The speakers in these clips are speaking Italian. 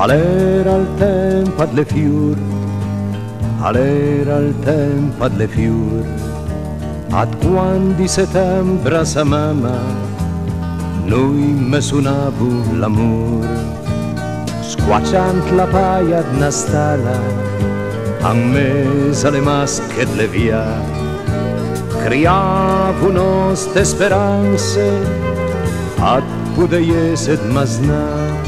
All'era il tempo delle fiur, all'era il tempo delle fiur, ad quando settembre sa mamma, noi me suonavo l'amor, squacciant la paia d'una stala, a mesa le masche delle via, criavo nostre speranze, ad pudeiese d'masnare.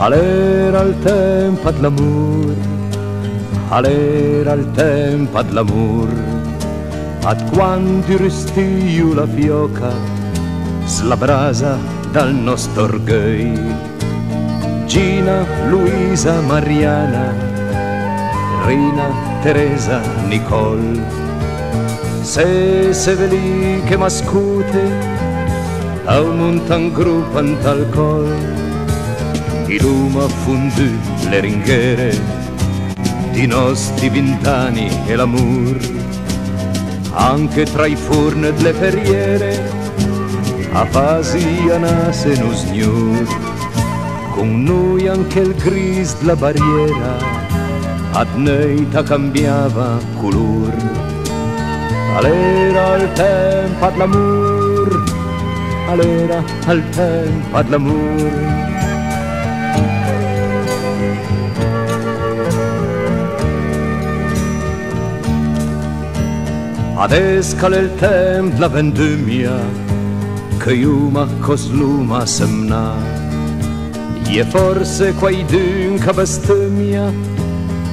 All'era il tempo dell'amor, all'era il tempo dell'amor, ad quando restio la fioca, slabrasa dal nostro orgoglio. Gina, Luisa, Mariana, Rina, Teresa, Nicole, se Seveli che mascute, au montan gruppo antalcol, il lume ha fondu le ringhiere di nostri vent'anni e l'amor anche tra i forni delle ferriere a fasi a nase no signor con noi anche il gris della barriera ad noi ta cambiava color Allera al tempo ad l'amor, allera al tempo ad l'amor. Ades cale il temp la vendumia, că iuma cos luma semna. E forse quai dânca bestâmia,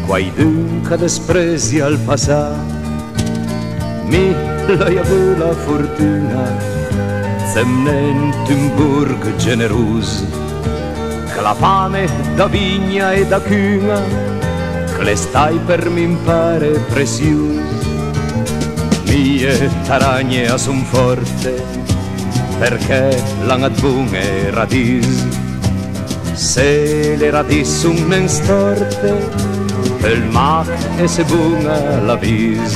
quai dânca desprezi al pasat. Mi avuto la fortuna semnent un burg generoso che la fame da vigna e da cuna che le stai per mi impare prezioso mie taragne a son forte perché l'anat bunge radis. Se le radis sun men storte el mac e se bunga la vis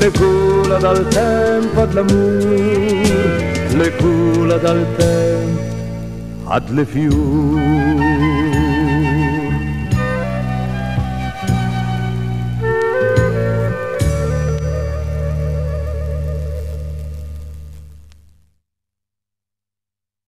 Le cula del tempo ad l'amor Le cula del tempo ad le fior